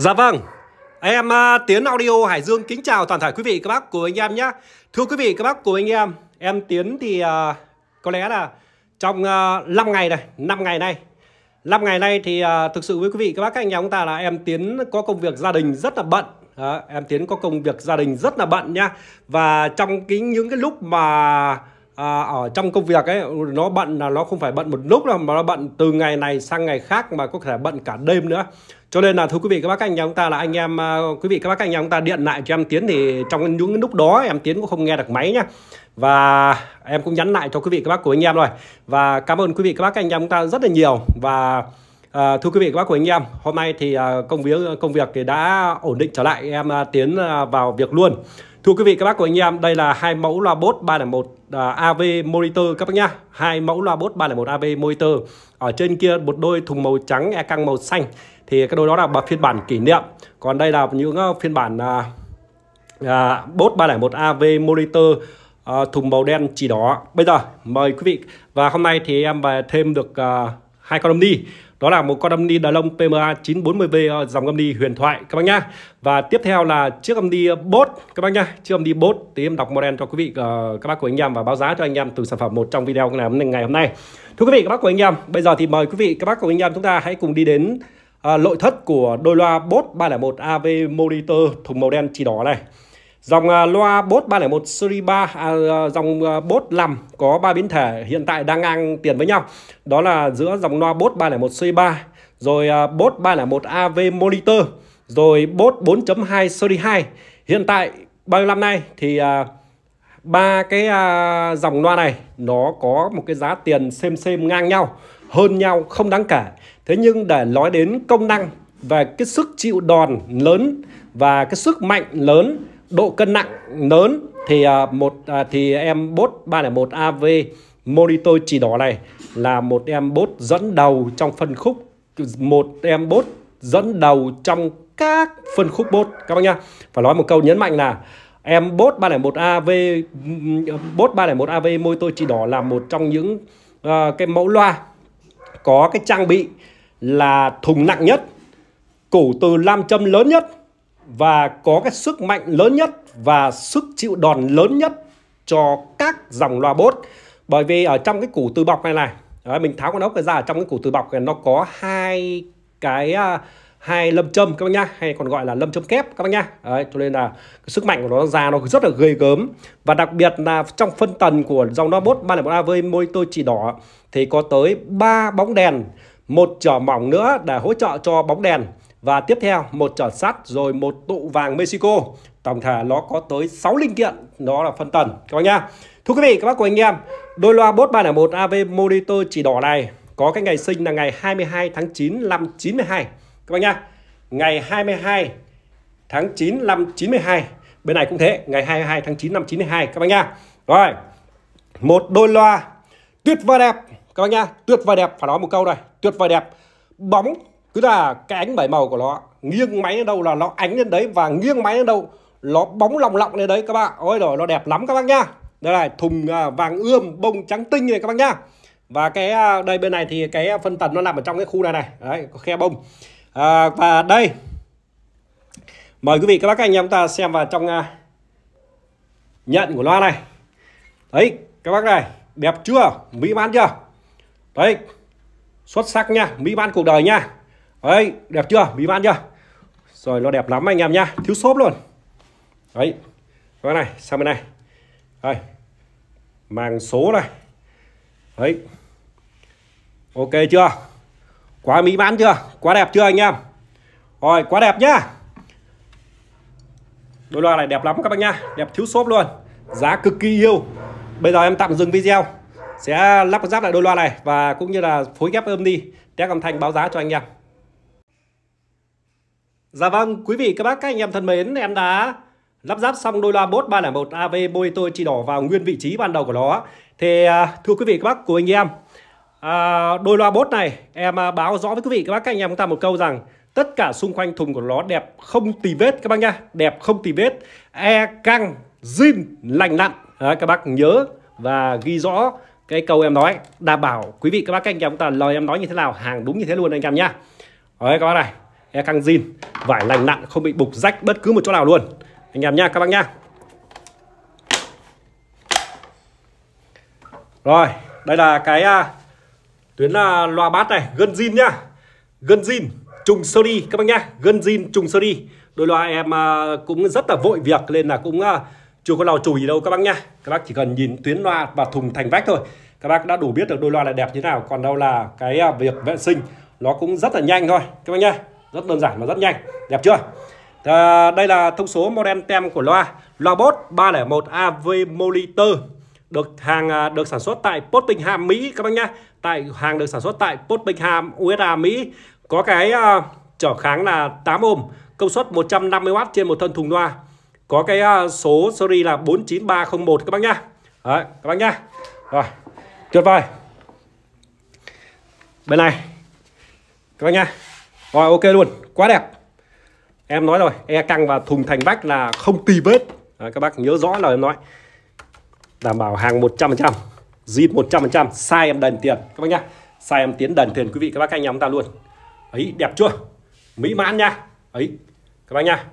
Dạ vâng, em uh, Tiến Audio Hải Dương kính chào toàn thể quý vị các bác của anh em nhé. Thưa quý vị các bác của anh em, em Tiến thì uh, có lẽ là trong à, uh, 5 ngày này, 5 ngày nay. 5 ngày nay thì uh, thực sự với quý vị các bác các anh em chúng ta là em Tiến có công việc gia đình rất là bận. Đó, Em Tiến có công việc gia đình rất là bận nhá. Và trong cái những cái lúc mà à, ở trong công việc ấy nó bận là nó không phải bận một lúc đâu mà nó bận từ ngày này sang ngày khác mà có thể bận cả đêm nữa. Cho nên là thưa quý vị các bác anh em chúng ta là anh em à, quý vị các bác anh em chúng ta điện lại cho em tiến thì trong những lúc đó em tiến cũng không nghe được máy nhá. Và em cũng nhắn lại cho quý vị các bác của anh em rồi. Và cảm ơn quý vị các bác anh em chúng ta rất là nhiều. Và À, thưa quý vị các bác của anh em, hôm nay thì à, công việc công việc thì đã ổn định trở lại, em à, tiến à, vào việc luôn. Thưa quý vị các bác của anh em, đây là hai mẫu loa bốt 301 à, AV monitor các bác nhá. Hai mẫu loa bốt 301 AV monitor. Ở trên kia một đôi thùng màu trắng e căng màu xanh thì cái đôi đó là phiên bản kỷ niệm. Còn đây là những ờ, phiên bản à, uh, bốt 301 AV monitor uh, thùng màu đen chỉ đỏ. Bây giờ mời quý vị và hôm nay thì em về thêm được uh, hai con đi đó là một con âm đi đà lông PMA 940V ờ, dòng âm đi huyền thoại các bác nhá. Và tiếp theo là chiếc âm đi bốt các bác nhá. Chiếc âm đi bốt thì em đọc model cho quý vị ờ, các bác của anh em và báo giá cho anh em từ sản phẩm một trong video ngày hôm nay thưa quý vị các bác của anh em bây giờ thì mời quý vị các bác của anh em chúng ta hãy cùng đi đến uh, nội thất của đôi loa bốt 301 AV monitor thùng màu đen chỉ đỏ này. Dòng à, loa Bose 301 Series 3 à, dòng uh, Bose 5 có 3 biến thể hiện tại đang ngang tiền với nhau. Đó là giữa dòng loa Bose 301 Series 3, rồi uh, Bose 301 AV Monitor, rồi Bose 4.2 Series 2. Hiện tại bao nhiêu năm nay thì à, ba cái à, dòng loa này nó có một cái giá tiền xem xem ngang nhau, hơn nhau không đáng kể. Thế nhưng để nói đến công năng về cái sức chịu đòn lớn và cái sức mạnh lớn độ cân nặng lớn thì uh, một uh, thì em bốt 301 AV monitor chỉ đỏ này là một em bốt dẫn đầu trong phân khúc một em bốt dẫn đầu trong các phân khúc bốt các bác nhá. Phải nói một câu nhấn mạnh là em bốt 301 AV bốt 301 AV monitor chỉ đỏ là một trong những uh, cái mẫu loa có cái trang bị là thùng nặng nhất củ từ nam châm lớn nhất và có cái sức mạnh lớn nhất và sức chịu đòn lớn nhất cho các dòng loa bốt. Bởi vì ở trong cái củ từ bọc này này đấy, mình tháo con ốc ra ở trong cái củ từ bọc này nó có hai cái uh, hai lâm châm các bác nhá hay còn gọi là lâm châm kép các bác nhá. Đấy, cho nên là cái sức mạnh của nó ra nó rất là ghê gớm. Và đặc biệt là trong phân tần của dòng loa bốt 301 AV môi tôi chỉ đỏ thì có tới ba bóng đèn một trở mỏng nữa để hỗ trợ cho bóng đèn và tiếp theo, một trở sắt rồi một tụ vàng Mexico. Tổng thể nó có tới 6 linh kiện, đó là phân tần, các bác nhá. Thưa quý vị, các bác của anh em, đôi loa bốt 301 AV monitor chỉ đỏ này có cái ngày sinh là ngày 22 tháng 9 năm 92 các bác nhá. Ngày 22 tháng 9 năm 92 bên này cũng thế, ngày 22 tháng 9 năm 92 các bác nhá. Rồi, một đôi loa tuyệt vời đẹp, các bác nhá, tuyệt vời đẹp, phải nói một câu này tuyệt vời đẹp, bóng cứ là cái ánh bảy màu của nó nghiêng máy đến đâu là nó ánh lên đấy và nghiêng máy đến đâu nó bóng lòng lọng lên đấy các bạn. Ôi rồi nó đẹp lắm các bác nhá. Đây là thùng à, vàng ươm bông trắng tinh này các bác nhá. Và cái à, đây bên này thì cái phân tần nó nằm ở trong cái khu này này. Đấy có khe bông. À, và đây. Mời quý vị các bác các anh em ta xem vào trong à, uh, nhận của loa này. Đấy các bác này đẹp chưa? Mỹ mãn chưa? Đấy xuất sắc nha mỹ mãn cuộc đời nha đấy, đẹp chưa? Mỹ ban chưa? Rồi, nó đẹp lắm anh em nhá. Thiếu xốp luôn. Đấy, cái này, sang bên này. Đây, màng số này. Đấy. Ok chưa? Quá mỹ mãn chưa? Quá đẹp chưa anh em? Rồi, quá đẹp nhá. Đôi loa này đẹp lắm các bác nhá. Đẹp thiếu xốp luôn. Giá cực kỳ yêu bây giờ em tạm dừng video. Sẽ lắp ráp lại đôi loa này và cũng như là phối ghép âm đi. Test âm thanh báo giá cho anh em. Dạ vâng, quý vị các bác các anh em thân mến, em đã lắp ráp xong đôi loa Bose 301 AV tôi chỉ đỏ vào nguyên vị trí ban đầu của nó. Thì à, thưa quý vị các bác của anh em, à, đôi loa Bose này em à, báo rõ với quý vị các bác các anh em chúng ta một câu rằng tất cả xung quanh thùng của nó đẹp không tì vết các bác nhá, đẹp không tì vết, e căng, zin, lành lặn. Đấy, các bác nhớ và ghi rõ cái câu em nói đảm bảo quý vị các bác các anh em chúng ta lời em nói như thế nào hàng đúng như thế luôn anh em nhá. Đấy các bác này e căng zin vải lành lặn không bị bục rách bất cứ một chỗ nào luôn. Anh em nha các bác nha. Rồi đây là cái uh, tuyến uh, loa bát này gân zin nhá. Gân zin trùng sơ đi các bác nhá gân zin trùng sơ đi. Đôi loa em uh, cũng rất là vội việc nên là cũng uh, chưa có lau chùi gì đâu các bác nhá các bác chỉ cần nhìn tuyến loa và thùng thành vách thôi. Các bác đã đủ biết được đôi loa là đẹp như thế nào. Còn đâu là cái uh, việc vệ sinh nó cũng rất là nhanh thôi. Các bác nhá rất đơn giản và rất nhanh. Đẹp chưa? À, đây là thông số model tem của loa. Loa bot 301 AV monitor được hàng à, được sản xuất tại Birmingham Mỹ các bác nhá. Tại hàng được sản xuất tại Birmingham USA Mỹ. Có cái uh, trở kháng là 8 ohm công suất 150W trên một thân thùng loa. Có cái uh, số series là 49301 các bác nhá. Đấy, các bác nhá. Rồi tuyệt vời. Bên này các bác nhá rồi ok luôn. Quá đẹp. Em nói rồi e căng và thùng thành vách là không tì vết. Đấy, các bác nhớ rõ lời em nói. Đảm bảo hàng 100% zin 100% sai em đền tiền. Các bác nhá sai em tiến đền tiền quý vị các bác anh em ta luôn. Ấy đẹp chưa? Mỹ mãn nha. Ấy các bác nha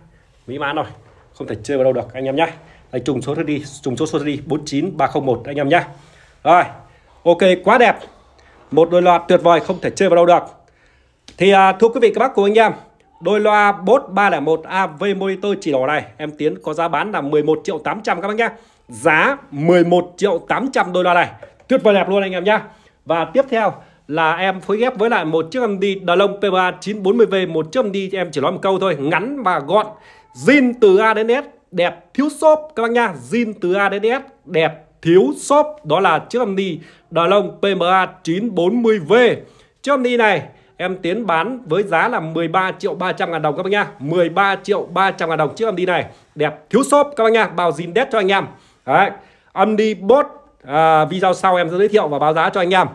mỹ mãn rồi. Không thể chơi vào đâu được anh em nhá. Đây trùng số đi trùng số số đi 49301 anh em nhá. Rồi ok quá đẹp. Một đôi loạt tuyệt vời không thể chơi vào đâu được thì à, thưa quý vị các bác cùng anh em đôi loa bốt 301 AV monitor chỉ đỏ này em tiến có giá bán là 11 triệu 800 các bác nhá giá 11 triệu 800 đôi loa này. Tuyệt vời đẹp luôn anh em nhá và tiếp theo là em phối ghép với lại một chiếc âm đi đà lông PBA 940V một chiếc âm đi em chỉ nói một câu thôi ngắn và gọn. Zin từ A đến S đẹp thiếu xốp các bác nhá zin từ A đến S đẹp thiếu xốp. Đó là chiếc âm đi đà lông PMA 940V chiếc âm đi này em tiến bán với giá là 13 triệu 300 ngàn đồng các bác nha. 13 triệu 300 ngàn đồng chiếc âm đi này. Đẹp thiếu xốp các bác nha. Bao zin đét cho anh em. Đấy âm đi bot à, video sau em sẽ giới thiệu và báo giá cho anh em.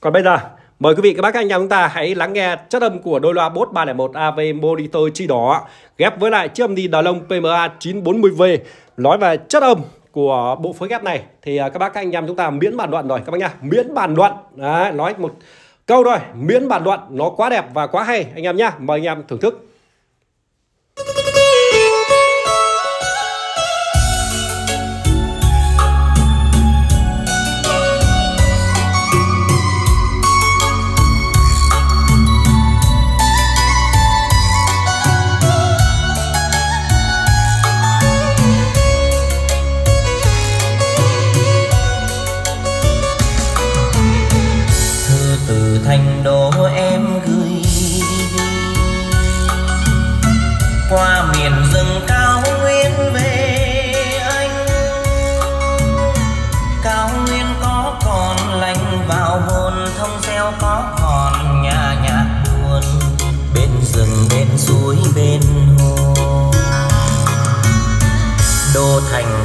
Còn bây giờ mời quý vị các bác anh em chúng ta hãy lắng nghe chất âm của đôi loa Bose 301 AV monitor chi đỏ ghép với lại chiếc âm đi đà lông PMA 940V. Nói về chất âm của bộ phối ghép này thì à, các bác các anh em chúng ta miễn bàn luận rồi các bác nha, miễn bàn luận. Đấy, nói một câu rồi, miễn bản luận nó quá đẹp và quá hay anh em nhá. Mời anh em thưởng thức.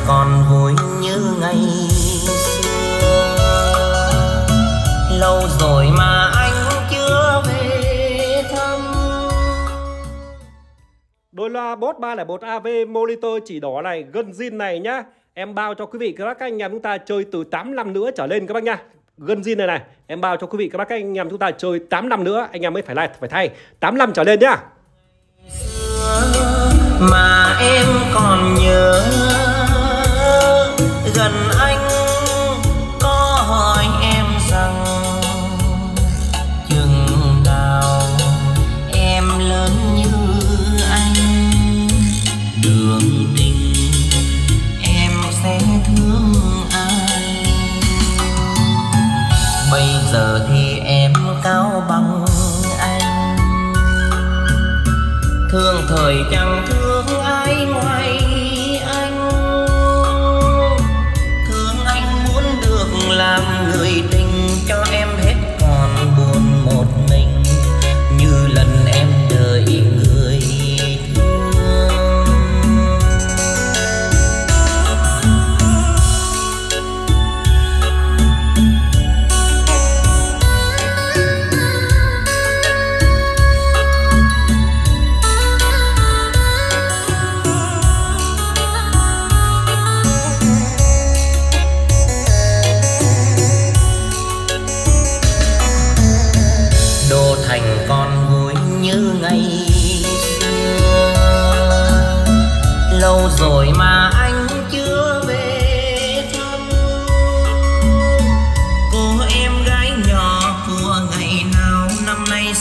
Con vui như ngày xưa. Lâu rồi mà anh chưa về thăm. Đôi loa Bose 301 AV monitor chỉ đỏ này gân zin này nhá. Em bao cho quý vị các bác anh em chúng ta chơi từ 8 năm nữa trở lên các bác nha Gân zin này này Em bao cho quý vị các bác anh em chúng ta chơi 8 năm nữa Anh em mới phải lại phải thay. 8 năm trở lên nhá. Mà em còn bây giờ thì em cao bằng anh. Thương thời chẳng thương ai ngoài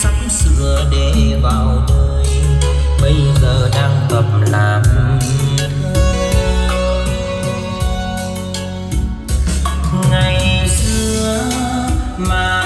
sắp sửa để vào đời. Bây giờ đang tập làm ngày xưa mà